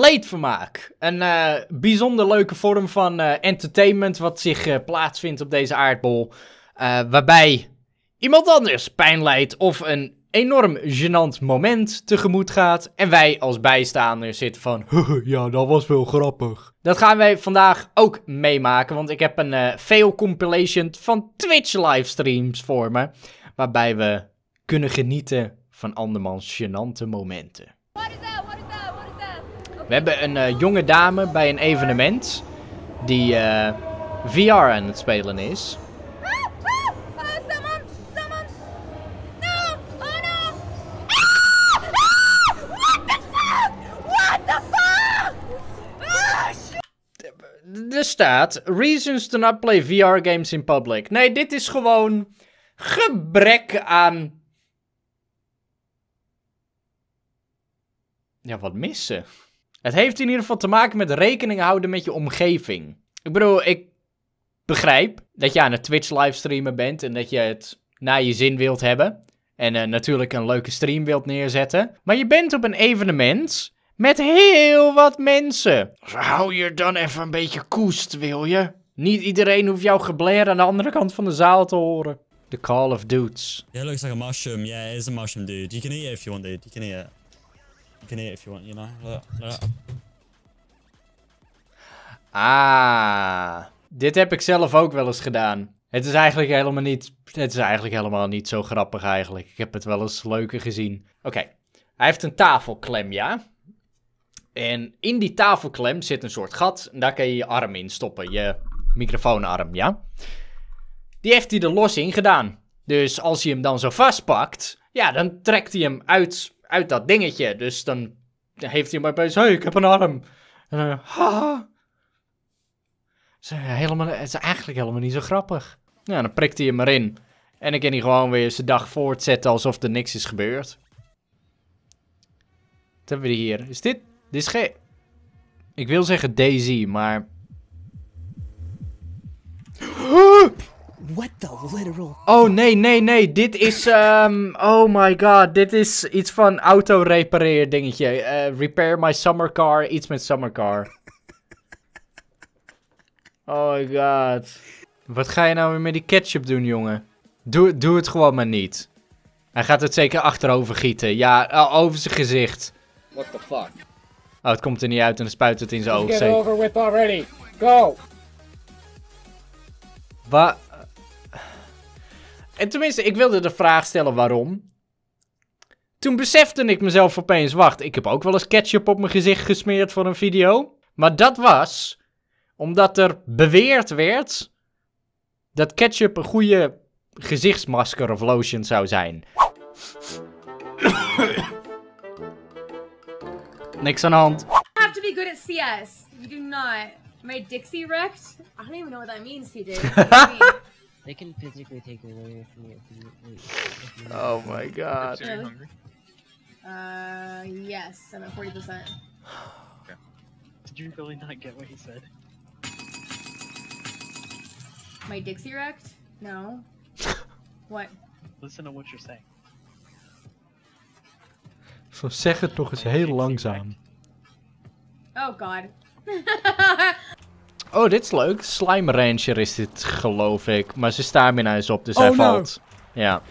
leedvermaak. Een eh, bijzonder leuke vorm van eh, entertainment wat zich eh, plaatsvindt op deze aardbol. waarbij iemand anders pijn lijdt of een enorm gênant moment tegemoet gaat. En wij als bijstaander zitten van, ja, dat was wel grappig. Dat gaan wij vandaag ook meemaken, want ik heb een fail compilation van Twitch livestreams voor me. Waarbij we kunnen genieten van andermans gênante momenten. We hebben een eh, jonge dame bij een evenement die eh, VR aan het spelen is. Er staat reasons to not play VR games in public. Nee, dit is gewoon gebrek aan. Ja, wat missen. Het heeft in ieder geval te maken met rekening houden met je omgeving. Ik bedoel, ik begrijp dat je aan het Twitch livestreamen bent en dat je het naar je zin wilt hebben. En eh, natuurlijk een leuke stream wilt neerzetten. Maar je bent op een evenement met heel wat mensen. Hou je dan even een beetje koest, wil je? Niet iedereen hoeft jouw geblair aan de andere kant van de zaal te horen. The Call of Dudes. It looks like a mushroom. Yeah, it is a mushroom, dude. You can eat it if you want, dude. You can eat it. You know? Ah, dit heb ik zelf ook wel eens gedaan. Het is eigenlijk helemaal niet, het is eigenlijk helemaal niet zo grappig eigenlijk. Ik heb het wel eens leuker gezien. Oké, hij heeft een tafelklem, ja? En in die tafelklem zit een soort gat. En daar kan je je arm in stoppen, je microfoonarm, ja? Die heeft hij er los in gedaan. Dus als hij hem dan zo vastpakt, ja, dan trekt hij hem uit, uit dat dingetje. Dus dan heeft hij hem opeens, hey, ik heb een arm. En dan, haha. Het is, helemaal, het is eigenlijk helemaal niet zo grappig. Ja, dan prikt hij hem erin. En dan kan hij gewoon weer zijn dag voortzetten alsof er niks is gebeurd. Wat hebben we hier? Is dit... Dit is geen... Ik wil zeggen Daisy, maar... What the literal? Oh, nee, nee, nee. Dit is... ehm, oh my god. Dit is iets van auto repareer dingetje. Eh, repair my summer car. Iets met summer car. Oh my god. Wat ga je nou weer met die ketchup doen, jongen? Doe, doe het gewoon maar niet. Hij gaat het zeker achterover gieten. Ja, o- over zijn gezicht. What the fuck? Oh, het komt er niet uit en dan spuit het in zijn oog. Get over with already. Go. Wa en tenminste, ik wilde de vraag stellen waarom. Toen besefte ik mezelf opeens, wacht, ik heb ook wel eens ketchup op mijn gezicht gesmeerd voor een video. Maar dat was omdat er beweerd werd dat ketchup een goede gezichtsmasker of lotion zou zijn. Niks aan de hand. have to be good at CS. You do not. My Dixie wrecked? I don't even know what that means, CJ. What does that mean? They can physically take it away from you if you. If you Oh my god. Really? Uh, yes, I'm at 40%. Did you really not get what he said? My Dixie wrecked? No. What? Listen to what you're saying. Zo zeg het nog eens heel langzaam. Oh god. Oh, dit is leuk. Slime Rancher is dit, geloof ik. Maar zijn stamina is op, dus hij Oh, no. valt. Ja.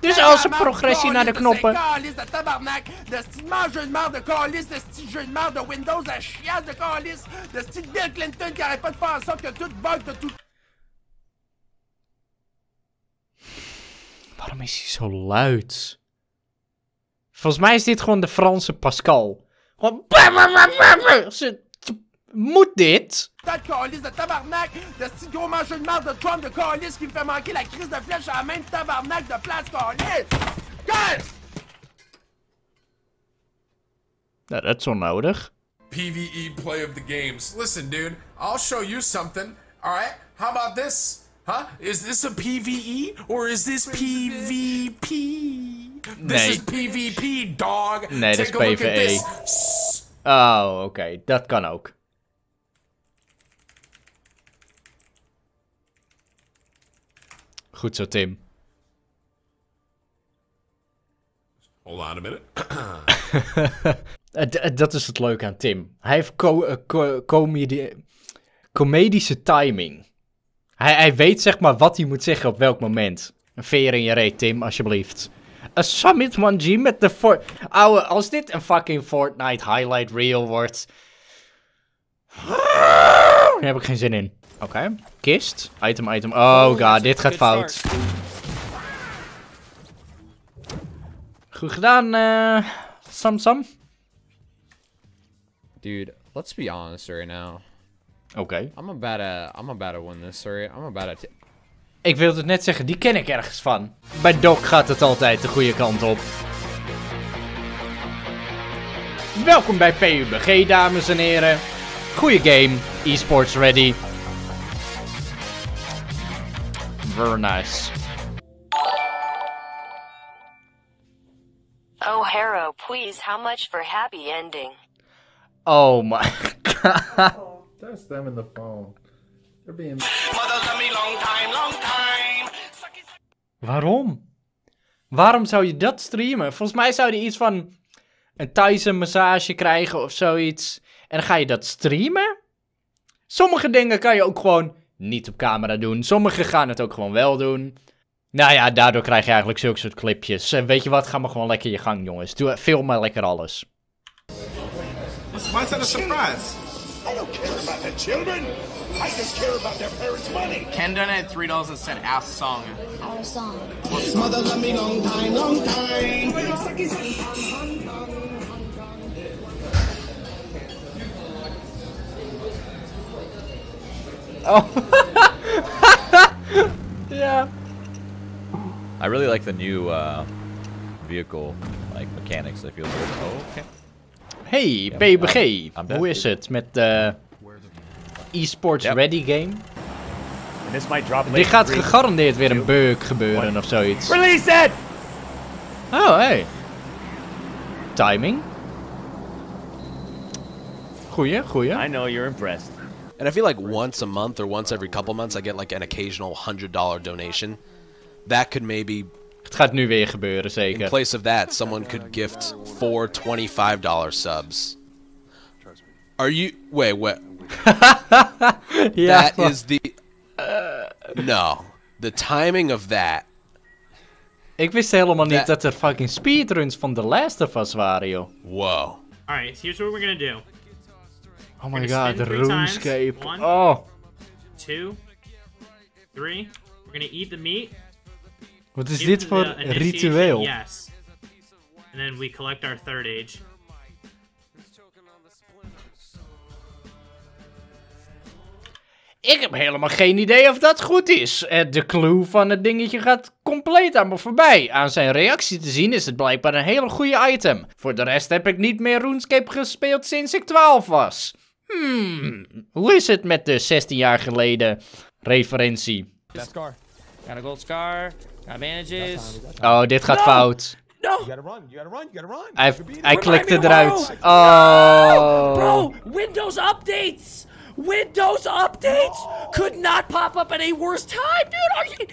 Dus als een progressie naar de knoppen. Waarom is hij zo luid? Volgens mij is dit gewoon de Franse Pascal. Gewoon... Ze- Moet dit? de calice de tabarnak, de sti gros mangeur de marde de Trump de calice qui me fait manquer la crise de flèche à la main de tabarnak de place calice. Guys! Nou, dat is onnodig. PvE play of the games. Listen, dude, I'll show you something. All right? How about this? Huh? Is this a PvE or is this PvP? This Nee. is PvP, dog. Nee, dat is PvE. Oh, oké. Dat kan ook. Goed zo, Tim. Hold on a minute. Dat is het leuke aan Tim. Hij heeft co eh, co- comedi- comedische timing. Hij, hij weet zeg maar wat hij moet zeggen op welk moment. Een veer in je reet, Tim, alsjeblieft. Een Summit 1G met de for... Ouwe, als dit een fucking Fortnite highlight reel wordt... Daar heb ik geen zin in. Oké, kist. Item, item. Oh god, dit gaat fout. Goed gedaan, eh Sam Sam. Dude, let's be honest right now. Oké. I'm about to I'm about to win this, sorry. I'm about to Ik wilde het net zeggen, die ken ik ergens van. Bij Doc gaat het altijd de goede kant op. Welkom bij PUBG, dames en heren. Goeie game, esports ready. Very nice. Oh, Harrow, please, how much for happy ending? Oh my god. That's them in the phone. They're being. Waarom? Waarom zou je dat streamen? Volgens mij zou je iets van een Thaise massage krijgen of zoiets. En dan ga je dat streamen? Sommige dingen kan je ook gewoon niet op camera doen. Sommige gaan het ook gewoon wel doen. Nou ja, daardoor krijg je eigenlijk zulke soort clipjes. En weet je wat, ga maar gewoon lekker je gang, jongens. Doe, film maar lekker alles. Why is that a surprise? I don't care about the children. I just care about their parents' money. Ken donated three dollars and said "Our song." Our song. Mother love me long time, long time. Oh. Yeah. I really like the new uh, vehicle like mechanics. I feel good. Oh, okay. Hey, dead. Hoe is het met de esports Yep. ready game? Dit gaat gegarandeerd weer een bug gebeuren of zoiets. Release it! Oh, hey. Timing. Goeie, goeie. I know you're impressed. And I feel like once a month or once every couple months, I get like an occasional hundred dollar donation. That could maybe, Het gaat nu weer gebeuren, in zeker. place of that, someone could gift four twenty-five dollar subs. Are you? Wait, wait. Ja, that is the. no, the timing of that. Ik wist helemaal niet dat er fucking speedruns van The Last of Us waren, joh. Whoa. Alright, here's what we're gonna do. Oh my god. RuneScape. One. Oh, Two, three. We're gonna eat the meat. Wat is dit voor ritueel? Yes. And then we collect our third age. Ik heb helemaal geen idee of dat goed is. Eh, De clue van het dingetje gaat compleet aan me voorbij. Aan zijn reactie te zien is het blijkbaar een hele goede item. Voor de rest heb ik niet meer RuneScape gespeeld sinds ik 12 was. Hmm, hoe is het met de 16 jaar geleden referentie? Scar. Got a gold scar. Got bandages. Oh, dit gaat fout. No! You gotta run. You gotta run. You gotta run. Hij, hij klikte eruit. Oh. Bro, Windows updates! Windows updates could not pop up at a worse time, dude. Are you?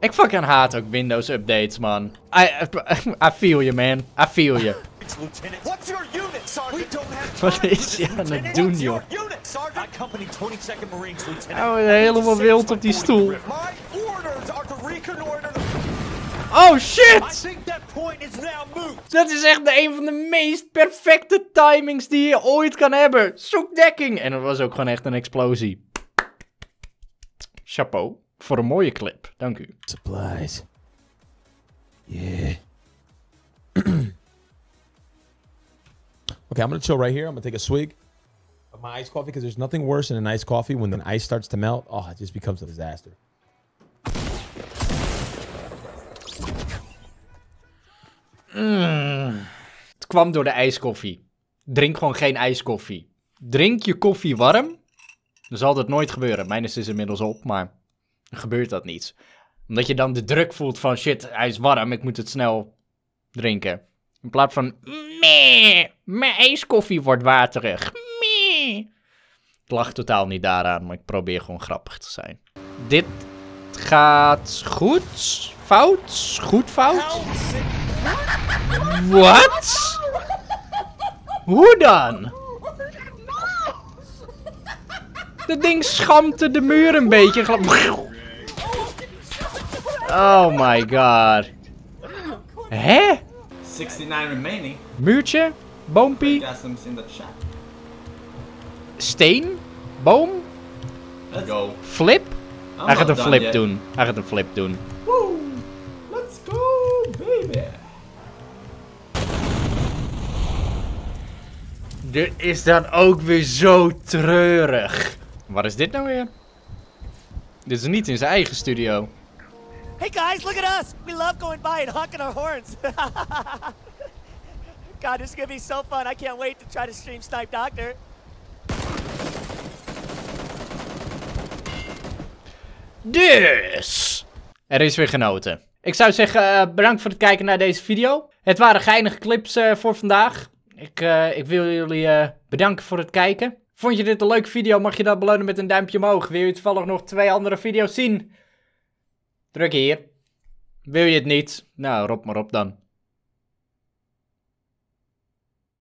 Ik fucking haat ook Windows updates, man. I, I feel you, man. I feel you. What's your unit, Sergeant? We don't have Wat is hij aan het doen, joh? Unit, Sergeant. My company, 22nd Marines, Lieutenant. Oh, helemaal wild op die stoel. Oh, shit! Dat is echt de, een van de meest perfecte timings die je ooit kan hebben. Zoek dekking! En het was ook gewoon echt een explosie. Chapeau. Voor een mooie clip. Dank u. Supplies. Yeah. okay, I'm gonna chill right here. I'm gonna take a swig my iced because there's nothing worse than an iced coffee when the ice starts to melt. Oh, it just becomes a disaster. Mm. Het kwam door de ijskoffie. Drink gewoon geen ijskoffie. Drink je koffie warm. Dan zal dat nooit gebeuren. Mijn is dus inmiddels op, maar gebeurt dat niet. Omdat je dan de druk voelt van shit, hij is warm, ik moet het snel drinken. In plaats van meh, mijn ijskoffie wordt waterig. Meh. Ik lach totaal niet daaraan, maar ik probeer gewoon grappig te zijn. Dit gaat goed. Fout? Goed fout? Wat? Hoe dan? Dat ding schampte de muur een beetje. Oh my god. Hè? 69 remaining. Muurtje? Boompie? Steen? Boom? Let's go. Flip? I'm Hij gaat een flip yet. doen. Hij gaat een flip doen. Woo! Let's go, baby. Dit is dan ook weer zo treurig. Wat is dit nou weer? Dit is niet in zijn eigen studio. Hey guys, look at us! We love going by and honking our horns. God, this is gonna be so fun. I can't wait to try to stream Snipe Doctor. Dus, er is weer genoten. Ik zou zeggen, eh, bedankt voor het kijken naar deze video. Het waren geinige clips eh, voor vandaag. Ik, eh, ik wil jullie bedanken voor het kijken. Vond je dit een leuke video, mag je dat belonen met een duimpje omhoog. Wil je toevallig nog twee andere video's zien? Druk hier. Wil je het niet? Nou, rop maar op dan.